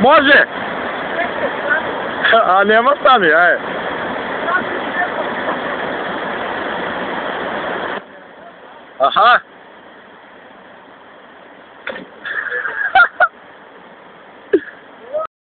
Može! A nema stani, ajde. Aha!